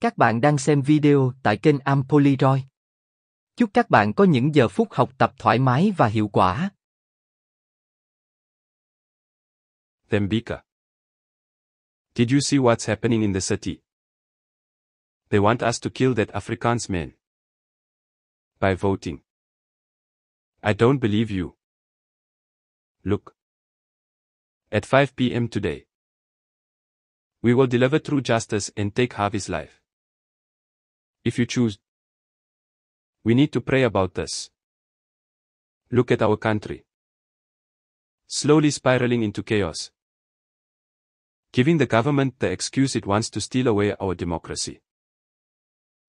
Các bạn đang xem video tại kênh Ampoliroy. Chúc các bạn có những giờ phút học tập thoải mái và hiệu quả. Thembika. Did you see what's happening in the city? They want us to kill that Afrikaans man. By voting. I don't believe you. Look. At 5 p.m. today. We will deliver true justice and take Harvey's life. If you choose. We need to pray about this. Look at our country. Slowly spiraling into chaos. Giving the government the excuse it wants to steal away our democracy.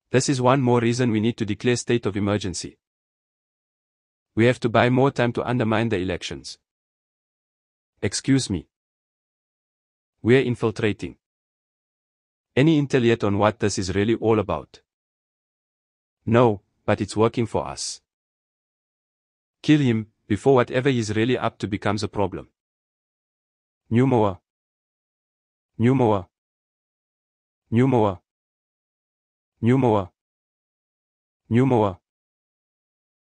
This is one more reason we need to declare state of emergency. We have to buy more time to undermine the elections. Excuse me. We're infiltrating. Any intel yet on what this is really all about? No, but it's working for us. Kill him, before whatever he's really up to becomes a problem. Numoa. Numoa. Numoa. Numoa. Numoa.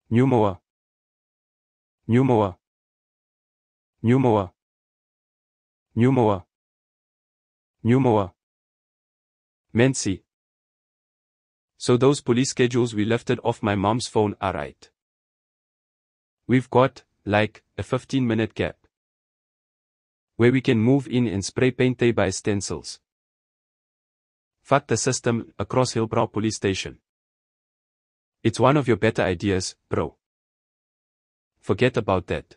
Numoa. Numoa. Numoa. Numoa. Numoa. Mensi. So those police schedules we lifted off my mom's phone are right. We've got, like, a 15 minute gap. Where we can move in and spray paint they by stencils. Fuck the system across Hillbrow police station. It's one of your better ideas, bro. Forget about that.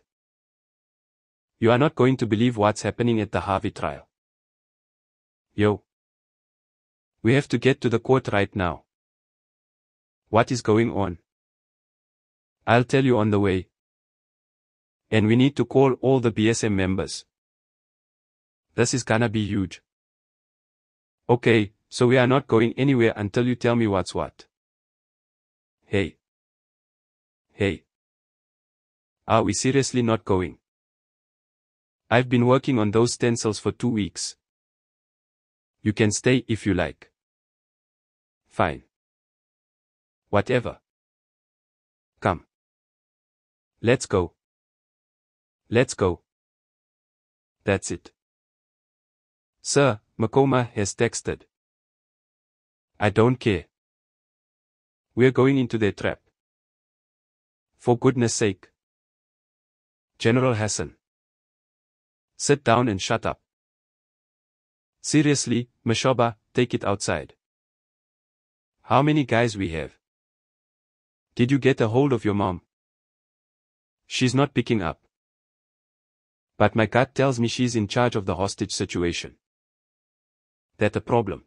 You are not going to believe what's happening at the Harvey trial. Yo. We have to get to the court right now. What is going on? I'll tell you on the way. And we need to call all the BSM members. This is gonna be huge. Okay, so we are not going anywhere until you tell me what's what. Hey. Hey. Are we seriously not going? I've been working on those stencils for two weeks. You can stay if you like. Fine. Whatever. Come. Let's go. Let's go. That's it. Sir, Makoma has texted. I don't care. We're going into their trap. For goodness sake. General Hassan. Sit down and shut up. Seriously, Mashoba, take it outside. How many guys we have? Did you get a hold of your mom? She's not picking up. But my gut tells me she's in charge of the hostage situation. That a problem.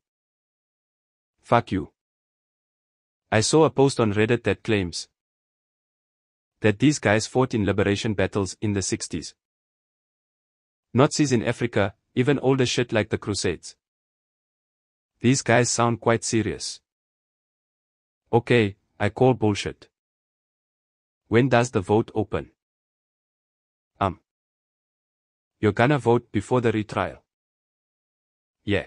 Fuck you. I saw a post on Reddit that claims that these guys fought in liberation battles in the 60s. Nazis in Africa, even older shit like the Crusades. These guys sound quite serious. Okay, I call bullshit. When does the vote open? Um. You're gonna vote before the retrial. Yeah.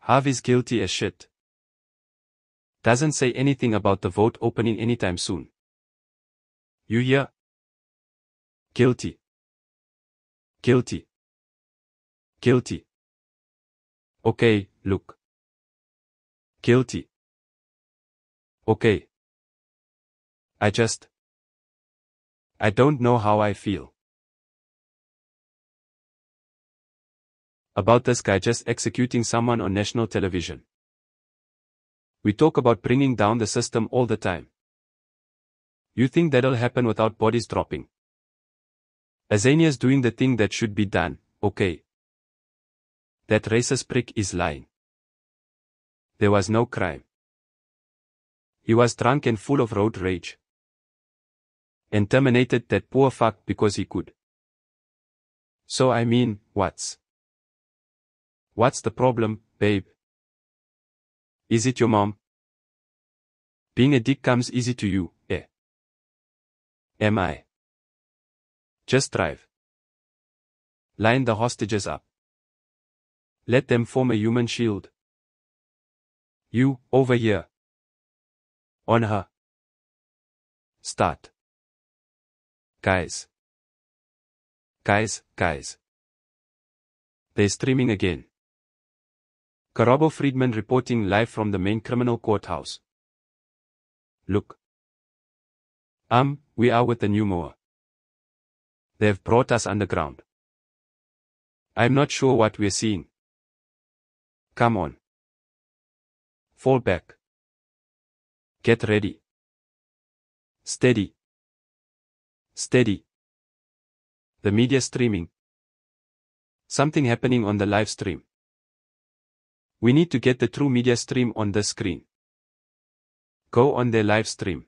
Harvey's guilty as shit. Doesn't say anything about the vote opening anytime soon. You hear? Guilty. Guilty. Guilty. Okay, look. Guilty. Okay. I just. I don't know how I feel. About this guy just executing someone on national television. We talk about bringing down the system all the time. You think that'll happen without bodies dropping? Azania's doing the thing that should be done, okay. That racist prick is lying. There was no crime. He was drunk and full of road rage. And terminated that poor fuck because he could. So I mean, what's? What's the problem, babe? Is it your mom? Being a dick comes easy to you, eh? Am I? Just drive. Line the hostages up. Let them form a human shield. You, over here. On her. Start. Guys. Guys, guys. They're streaming again. Karabo Friedman reporting live from the main criminal courthouse. Look. Um, we are with the Numoa. They've brought us underground. I'm not sure what we're seeing. Come on. Fall back. Get ready. Steady. Steady. The media streaming. Something happening on the live stream. We need to get the true media stream on the screen. Go on their live stream.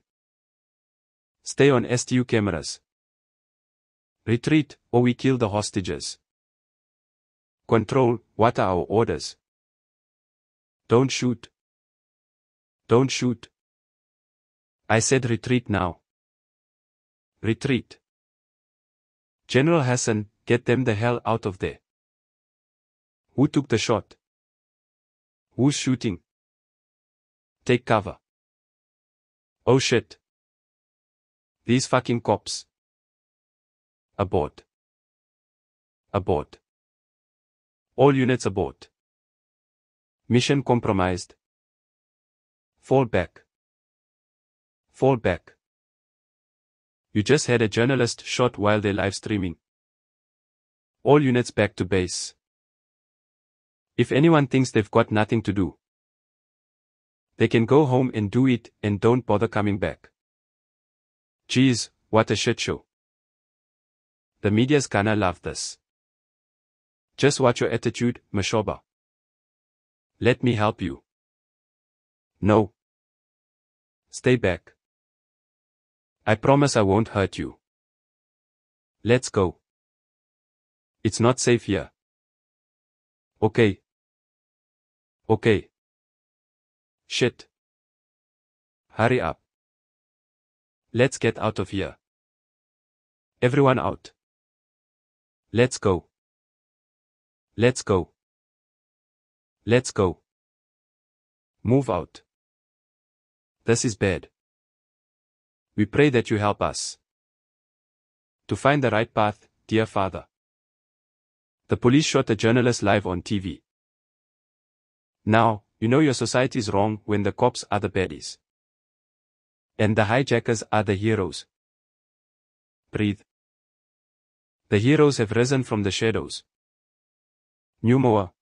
Stay on STU cameras. Retreat, or we kill the hostages. Control, what are our orders? Don't shoot. Don't shoot. I said retreat now. Retreat. General Hassan, get them the hell out of there. Who took the shot? Who's shooting? Take cover. Oh shit. These fucking cops. Abort. Abort. All units abort. Mission compromised. Fall back. Fall back. You just had a journalist shot while they're live streaming. All units back to base. If anyone thinks they've got nothing to do, they can go home and do it and don't bother coming back. Geez, what a shit show. The media's gonna love this. Just watch your attitude, Mashoba. Let me help you. No. Stay back. I promise I won't hurt you. Let's go. It's not safe here. Okay. Okay. Shit. Hurry up. Let's get out of here. Everyone out. Let's go. Let's go. Let's go. Move out. This is bad. We pray that you help us. To find the right path, dear Father. The police shot a journalist live on TV. Now, you know your society is wrong when the cops are the baddies. And the hijackers are the heroes. Breathe. The heroes have risen from the shadows. Numoa.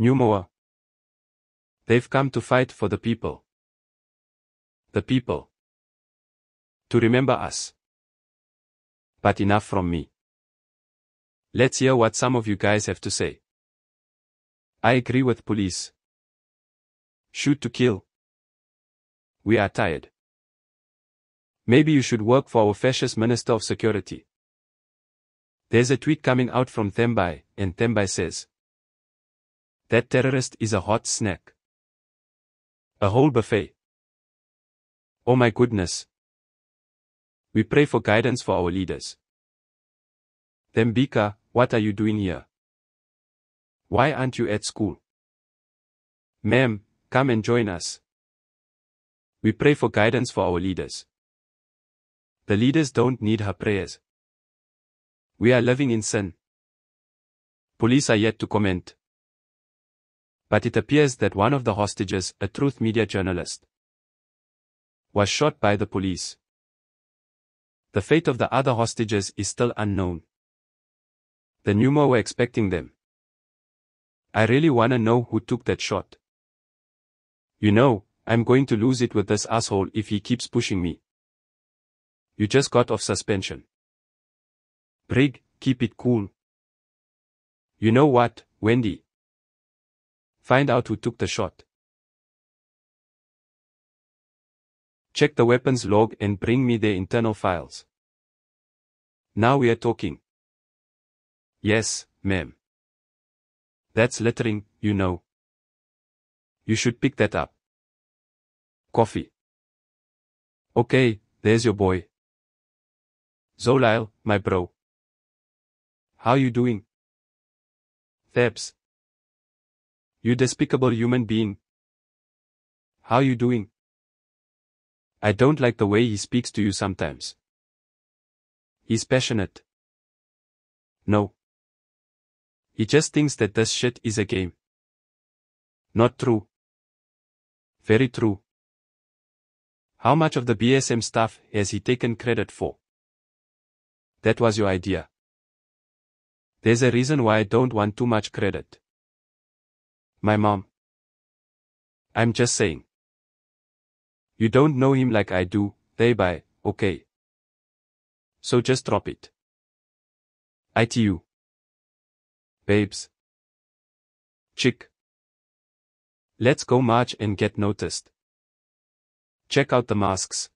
Numoa. They've come to fight for the people. The people. To remember us. But enough from me. Let's hear what some of you guys have to say. I agree with police. Shoot to kill. We are tired. Maybe you should work for our fascist Minister of Security. There's a tweet coming out from Thembai, and Thembai says, That terrorist is a hot snack. A whole buffet. Oh my goodness. We pray for guidance for our leaders. Thembika, what are you doing here? Why aren't you at school? Ma'am, come and join us. We pray for guidance for our leaders. The leaders don't need her prayers. We are living in sin. Police are yet to comment. But it appears that one of the hostages, a truth media journalist, was shot by the police. The fate of the other hostages is still unknown. The Numo were expecting them. I really wanna know who took that shot. You know, I'm going to lose it with this asshole if he keeps pushing me. You just got off suspension. Brig, keep it cool. You know what, Wendy? Find out who took the shot. Check the weapons log and bring me their internal files. Now we are talking. Yes, ma'am. That's littering, you know. You should pick that up. Coffee. Okay, there's your boy. Zolile, my bro. How you doing? Thebs. You despicable human being. How you doing? I don't like the way he speaks to you sometimes. He's passionate. No. He just thinks that this shit is a game. Not true. Very true. How much of the BSM stuff has he taken credit for? That was your idea. There's a reason why I don't want too much credit. My mom. I'm just saying. You don't know him like I do, thereby, okay. So just drop it. ITU. Babes. Chick. Let's go march and get noticed. Check out the masks.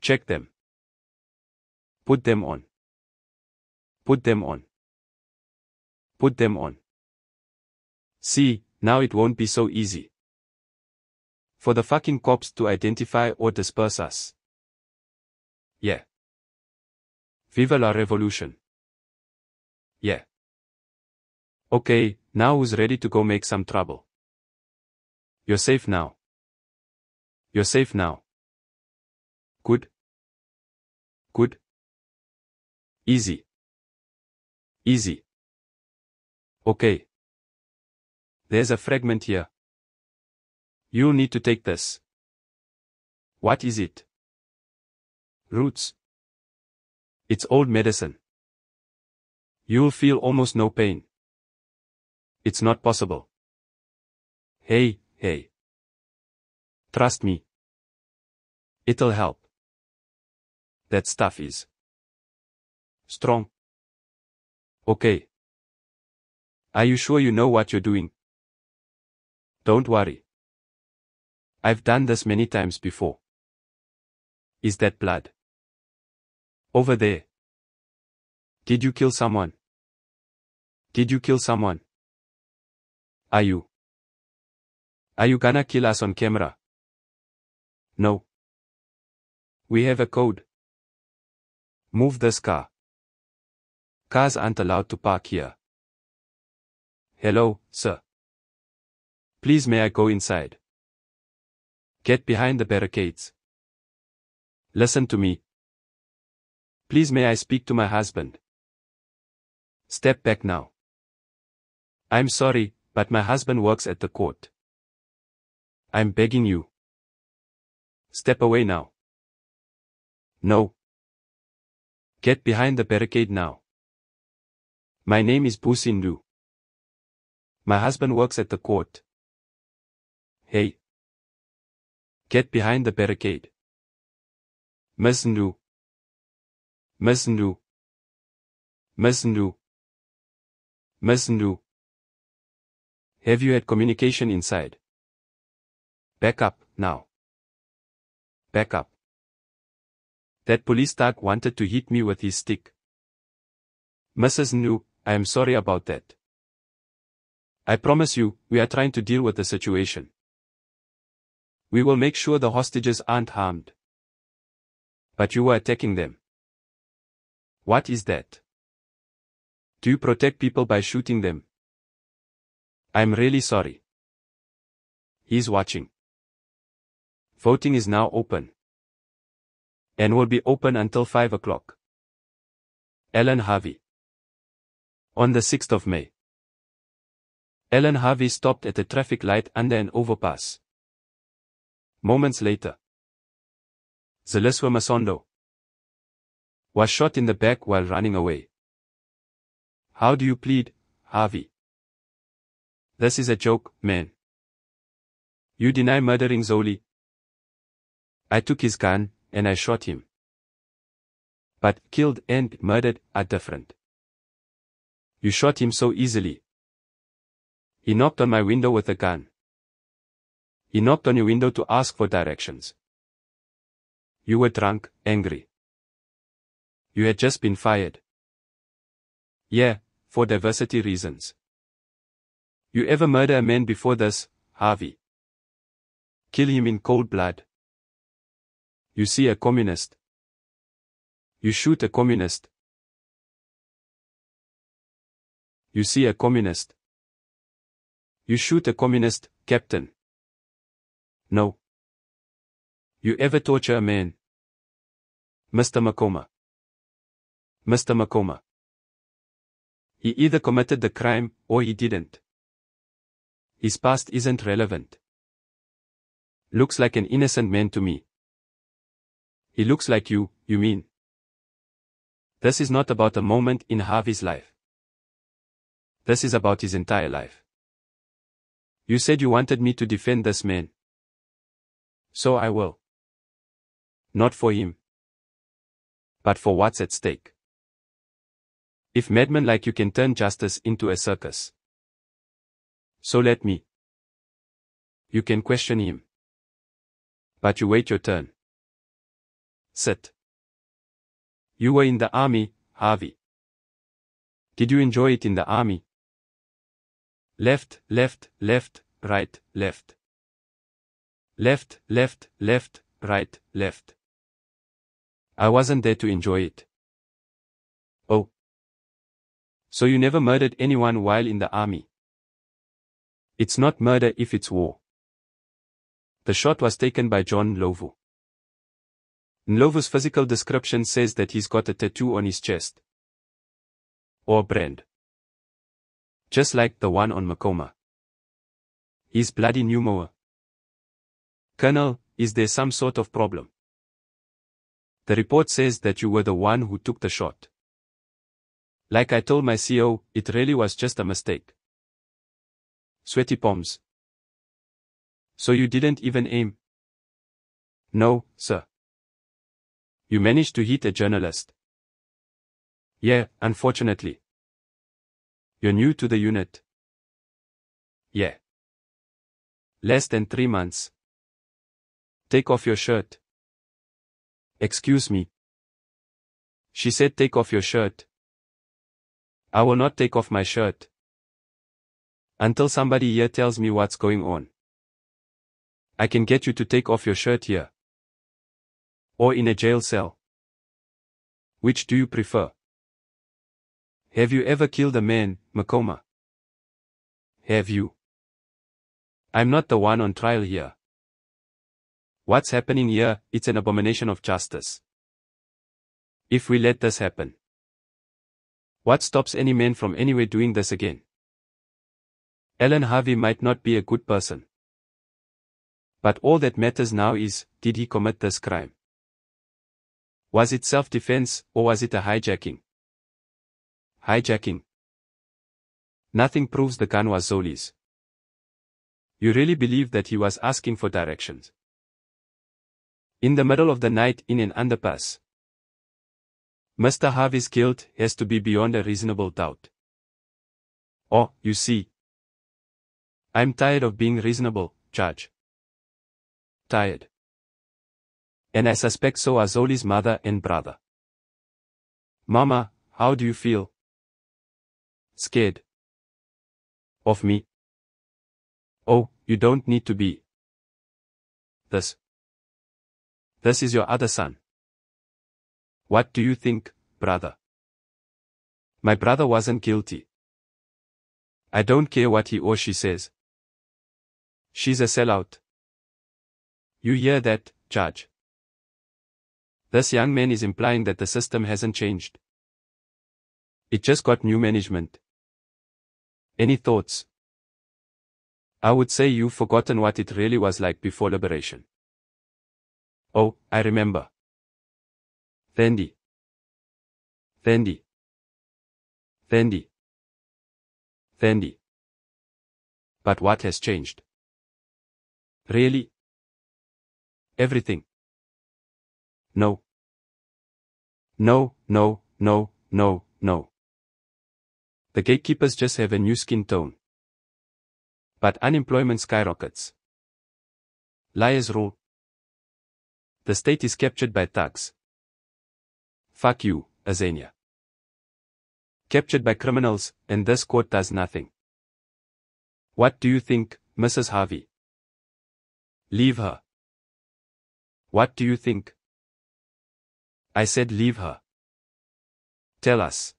Check them. Put them on. Put them on. Put them on. See, now it won't be so easy. For the fucking cops to identify or disperse us. Yeah. Viva la revolution. Yeah. Okay, now who's ready to go make some trouble? You're safe now. You're safe now. Good. Good. Easy. Easy. Okay. There's a fragment here. You'll need to take this. What is it? Roots. It's old medicine. You'll feel almost no pain. It's not possible. Hey, hey. Trust me. It'll help. That stuff is strong. Okay. Are you sure you know what you're doing? Don't worry. I've done this many times before. Is that blood? Over there. Did you kill someone? Did you kill someone? Are you? Are you gonna kill us on camera? No. We have a code. Move this car. Cars aren't allowed to park here. Hello, sir. Please may I go inside? Get behind the barricades. Listen to me. Please may I speak to my husband? Step back now. I'm sorry, but my husband works at the court. I'm begging you. Step away now. No. Get behind the barricade now. My name is Busindu. My husband works at the court. Hey. Get behind the barricade. Messendu. Messendu. Messendu. Messendu. Have you had communication inside? Back up, now. Back up. That police tag wanted to hit me with his stick. Mrs. Ndu, I am sorry about that. I promise you, we are trying to deal with the situation. We will make sure the hostages aren't harmed. But you were attacking them. What is that? Do you protect people by shooting them? I'm really sorry. He's watching. Voting is now open. And will be open until 5 o'clock. Ellen Harvey. On the 6th of May. Ellen Harvey stopped at a traffic light under an overpass. Moments later. Zeliswa Masondo was shot in the back while running away. How do you plead, Harvey? This is a joke, man. You deny murdering Zoli. I took his gun, and I shot him. But killed and murdered are different. You shot him so easily. He knocked on my window with a gun. He knocked on your window to ask for directions. You were drunk, angry. You had just been fired. Yeah, for diversity reasons. You ever murder a man before this, Harvey? Kill him in cold blood. You see a communist. You shoot a communist. You see a communist. You shoot a communist, Captain. No. You ever torture a man? Mr. Makoma. Mr. Makoma. He either committed the crime or he didn't. His past isn't relevant. Looks like an innocent man to me. He looks like you, you mean? This is not about a moment in Harvey's life. This is about his entire life. You said you wanted me to defend this man. So I will. Not for him. But for what's at stake. If madmen like you can turn justice into a circus. So let me. You can question him. But you wait your turn. Sit. You were in the army, Harvey. Did you enjoy it in the army? Left, left, left, right, left. Left, left, left, right, left. I wasn't there to enjoy it. Oh. So you never murdered anyone while in the army? It's not murder if it's war. The shot was taken by John Lovu. Ndlovu's physical description says that he's got a tattoo on his chest. Or brand. Just like the one on Makoma. He's bloody Numoa. Colonel, is there some sort of problem? The report says that you were the one who took the shot. Like I told my CO, it really was just a mistake. Sweaty palms. So you didn't even aim? No, sir. You managed to hit a journalist. Yeah, unfortunately. You're new to the unit. Yeah. Less than three months. Take off your shirt. Excuse me. She said take off your shirt. I will not take off my shirt. Until somebody here tells me what's going on. I can get you to take off your shirt here. Or in a jail cell. Which do you prefer? Have you ever killed a man, Makoma? Have you? I'm not the one on trial here. What's happening here, it's an abomination of justice. If we let this happen. What stops any man from anyway doing this again? Alan Harvey might not be a good person. But all that matters now is, did he commit this crime? Was it self-defense, or was it a hijacking? Hijacking. Nothing proves the gun was Zoli's. You really believe that he was asking for directions? In the middle of the night in an underpass. Mr. Harvey's guilt has to be beyond a reasonable doubt. Oh, you see, I'm tired of being reasonable, Judge. Tired. And I suspect so are Zoli's mother and brother. Mama, how do you feel? Scared. Of me? Oh, you don't need to be. This. This is your other son. What do you think, brother? My brother wasn't guilty. I don't care what he or she says. She's a sellout. You hear that, Judge? This young man is implying that the system hasn't changed. It just got new management. Any thoughts? I would say you've forgotten what it really was like before liberation. Oh, I remember. Fendi. Fendi. Fendi. Fendi. But what has changed? Really? Everything. No. No, no, no, no, no. The gatekeepers just have a new skin tone. But unemployment skyrockets. Liars rule. The state is captured by thugs. Fuck you, Azania. Captured by criminals, and this court does nothing. What do you think, Mrs. Harvey? Leave her. What do you think? I said leave her. Tell us.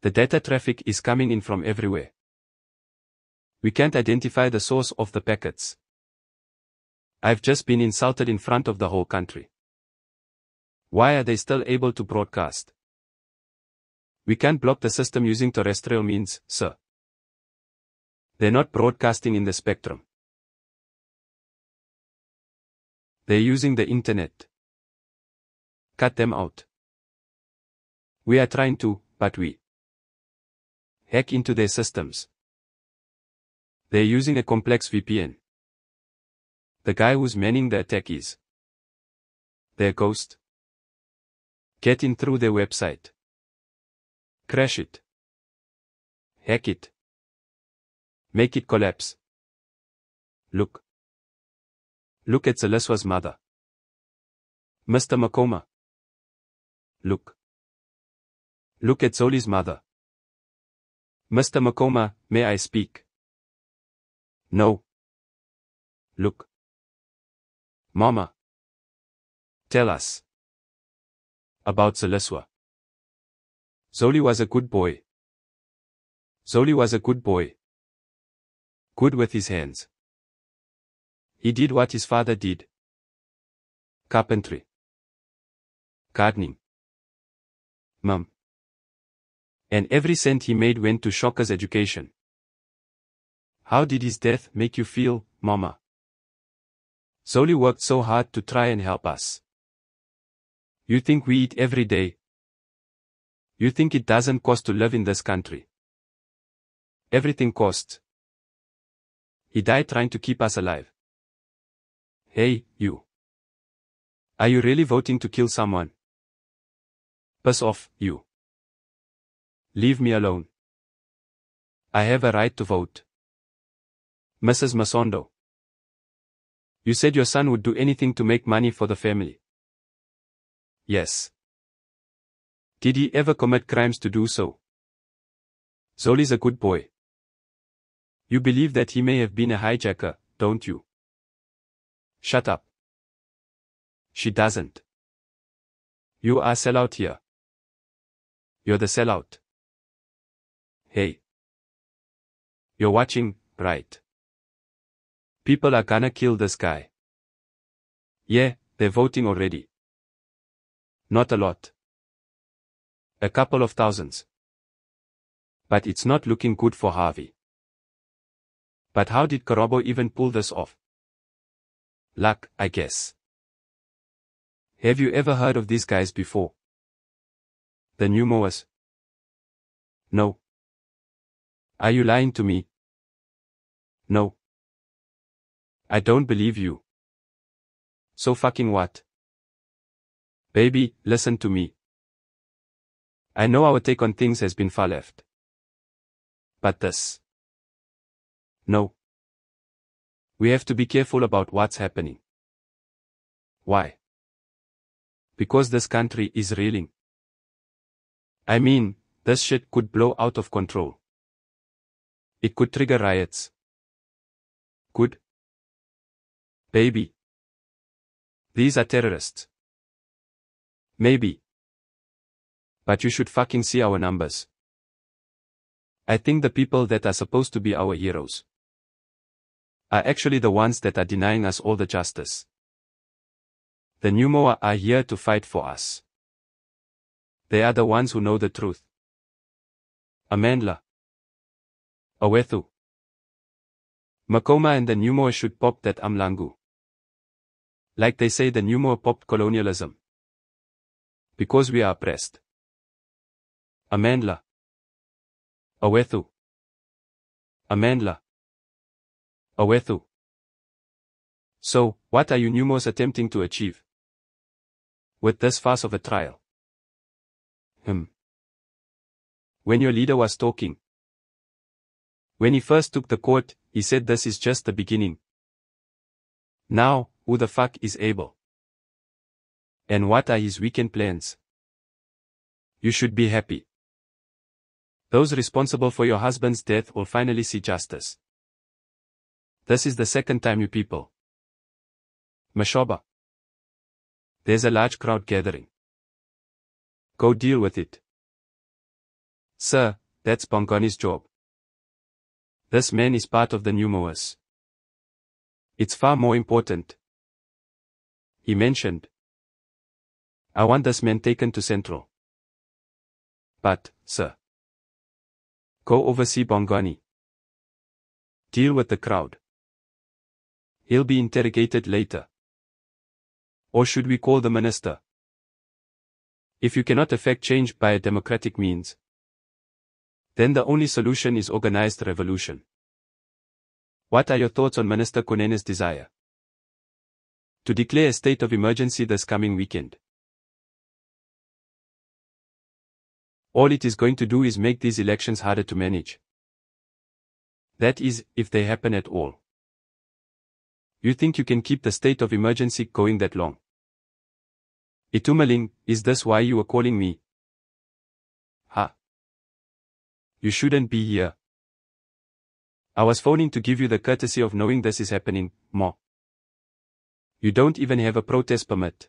The data traffic is coming in from everywhere. We can't identify the source of the packets. I've just been insulted in front of the whole country. Why are they still able to broadcast? We can't block the system using terrestrial means, sir. They're not broadcasting in the spectrum. They're using the internet. Cut them out. We are trying to, but we hack into their systems. They're using a complex VPN. The guy who's manning the attack is their ghost. Get in through their website. Crash it. Hack it. Make it collapse. Look. Look at Zeliswa's mother. Mr. Makoma. Look. Look at Zoli's mother. Mr. Makoma, may I speak? No. Look. Mama. Tell us. About Zeliswa. Zoli was a good boy. Zoli was a good boy. Good with his hands. He did what his father did. Carpentry. Gardening. Mum. And every cent he made went to Shocker's education. How did his death make you feel, Mama? Zoli worked so hard to try and help us. You think we eat every day? You think it doesn't cost to live in this country? Everything costs. He died trying to keep us alive. Hey, you. Are you really voting to kill someone? Piss off, you. Leave me alone. I have a right to vote. Mrs. Masondo. You said your son would do anything to make money for the family. Yes. Did he ever commit crimes to do so? Zoli's a good boy. You believe that he may have been a hijacker, don't you? Shut up. She doesn't. You are sellout here. You're the sellout. Hey. You're watching, right? People are gonna kill this guy. Yeah, they're voting already. Not a lot. A couple of thousands. But it's not looking good for Harvey. But how did Karabo even pull this off? Luck, I guess. Have you ever heard of these guys before? The Numoas? No. Are you lying to me? No. I don't believe you. So fucking what? Baby, listen to me. I know our take on things has been far left. But this. No. We have to be careful about what's happening. Why? Because this country is reeling. I mean, this shit could blow out of control. It could trigger riots. Could. Baby. These are terrorists. Maybe. But you should fucking see our numbers. I think the people that are supposed to be our heroes are actually the ones that are denying us all the justice. The Numoa are here to fight for us. They are the ones who know the truth. Amandla. Awethu. Makoma and the Numoa should pop that Amlangu. Like they say the Numoa popped colonialism. Because we are oppressed. Amandla. Awethu. Amandla. Awethu. So, what are you Numos attempting to achieve? With this farce of a trial. Hmm. When your leader was talking. When he first took the court, he said this is just the beginning. Now, who the fuck is Abel? And what are his weekend plans? You should be happy. Those responsible for your husband's death will finally see justice. This is the second time you people. Mashoba. There's a large crowd gathering. Go deal with it. Sir, that's Bongani's job. This man is part of the Numoas. It's far more important, He mentioned. I want this man taken to Central. But, sir. Go oversee Bongani. Deal with the crowd. He'll be interrogated later. Or should we call the minister? If you cannot effect change by a democratic means, then the only solution is organized revolution. What are your thoughts on Minister Kunene's desire? To declare a state of emergency this coming weekend. All it is going to do is make these elections harder to manage. That is, if they happen at all. You think you can keep the state of emergency going that long? Itumeleng, is this why you are calling me? Ha. You shouldn't be here. I was phoning to give you the courtesy of knowing this is happening, Mo. You don't even have a protest permit.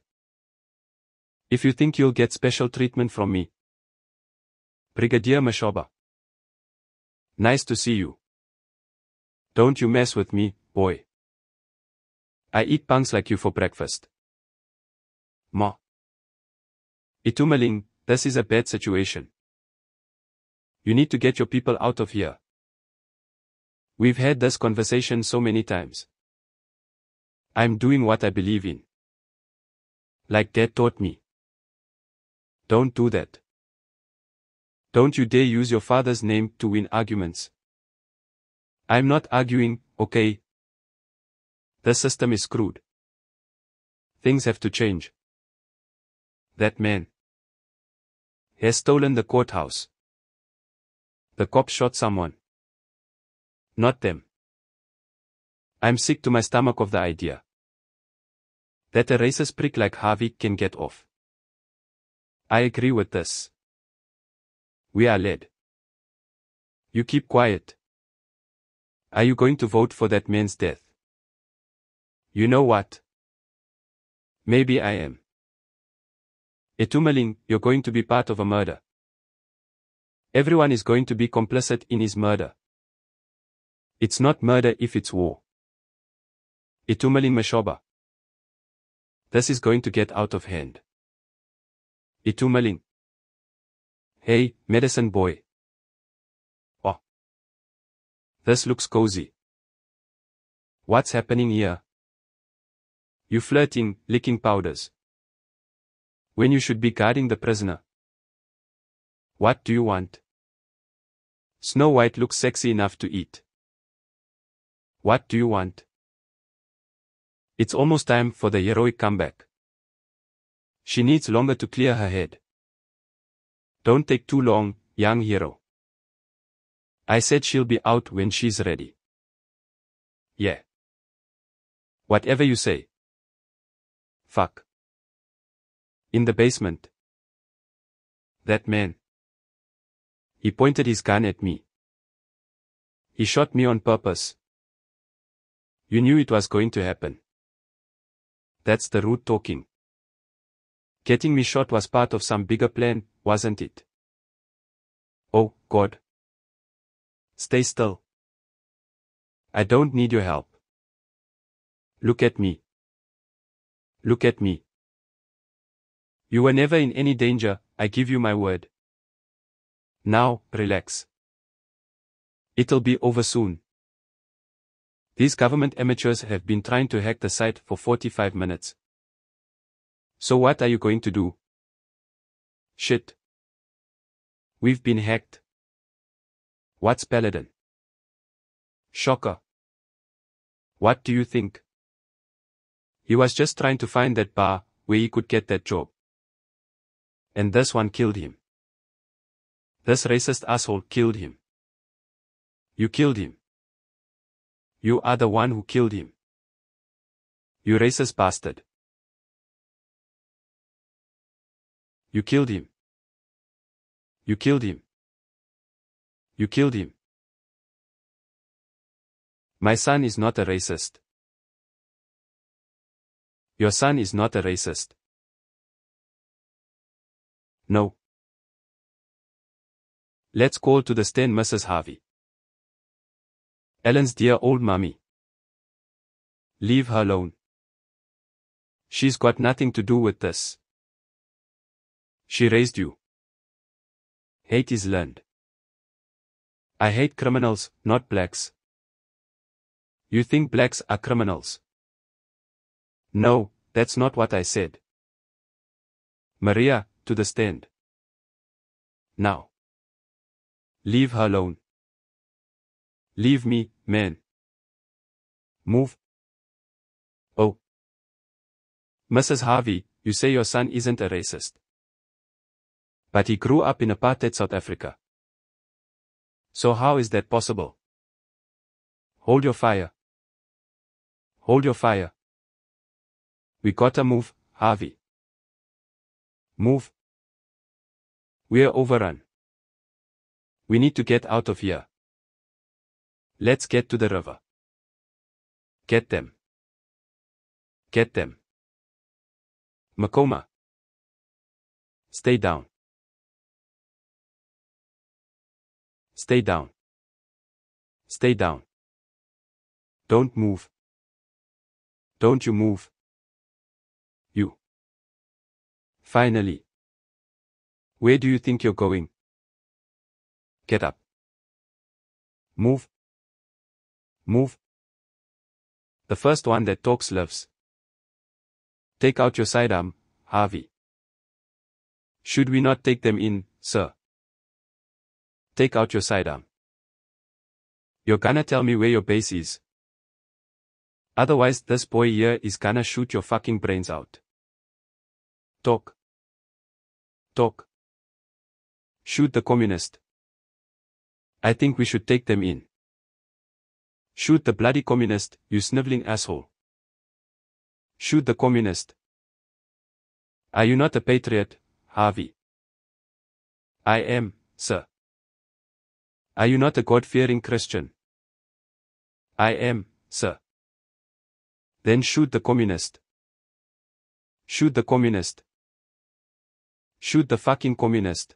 If you think you'll get special treatment from me. Brigadier Mashoba. Nice to see you. Don't you mess with me, boy. I eat punks like you for breakfast. Ma. Itumeleng, this is a bad situation. You need to get your people out of here. We've had this conversation so many times. I'm doing what I believe in. Like dad taught me. Don't do that. Don't you dare use your father's name to win arguments. I'm not arguing, okay? The system is screwed. Things have to change. That man has stolen the courthouse. The cop shot someone. Not them. I'm sick to my stomach of the idea. That a racist prick like Harvey can get off. I agree with this. We are led. You keep quiet. Are you going to vote for that man's death? You know what? Maybe I am. Itumeleng, you're going to be part of a murder. Everyone is going to be complicit in his murder. It's not murder if it's war. Itumeleng Mashoba. This is going to get out of hand. Itumeleng. Hey, medicine boy. Oh. This looks cozy. What's happening here? You flirting, licking powders. When you should be guarding the prisoner. What do you want? Snow White looks sexy enough to eat. What do you want? It's almost time for the heroic comeback. She needs longer to clear her head. Don't take too long, young hero. I said she'll be out when she's ready. Yeah. Whatever you say. Fuck. In the basement. That man. He pointed his gun at me. He shot me on purpose. You knew it was going to happen. That's the rude talking. Getting me shot was part of some bigger plan, wasn't it? Oh, God. Stay still. I don't need your help. Look at me. Look at me. You were never in any danger, I give you my word. Now, relax. It'll be over soon. These government amateurs have been trying to hack the site for 45 minutes. So what are you going to do? Shit. We've been hacked. What's Paladin? Shocker. What do you think? He was just trying to find that bar where he could get that job. And this one killed him. This racist asshole killed him. You killed him. You are the one who killed him. You racist bastard. You killed him. You killed him. You killed him. My son is not a racist. Your son is not a racist. No. Let's call to the stand Mrs. Harvey. Ellen's dear old mummy. Leave her alone. She's got nothing to do with this. She raised you. Hate is learned. I hate criminals, not blacks. You think blacks are criminals? No, that's not what I said. Maria, to the stand. Now. Leave her alone. Leave me, man. Move. Oh. Mrs. Harvey, you say your son isn't a racist. But he grew up in apartheid South Africa. So how is that possible? Hold your fire. Hold your fire. We gotta move, Harvey. Move. We're overrun. We need to get out of here. Let's get to the river. Get them. Get them. Makoma. Stay down. Stay down. Stay down. Don't move. Don't you move. You. Finally. Where do you think you're going? Get up. Move. Move. The first one that talks lives. Take out your sidearm, Harvey. Should we not take them in, sir? Take out your sidearm. You're gonna tell me where your base is. Otherwise this boy here is gonna shoot your fucking brains out. Talk. Talk. Shoot the communist. I think we should take them in. Shoot the bloody communist, you sniveling asshole. Shoot the communist. Are you not a patriot, Harvey? I am, sir. Are you not a God-fearing Christian? I am, sir. Then shoot the communist. Shoot the communist. Shoot the fucking communist.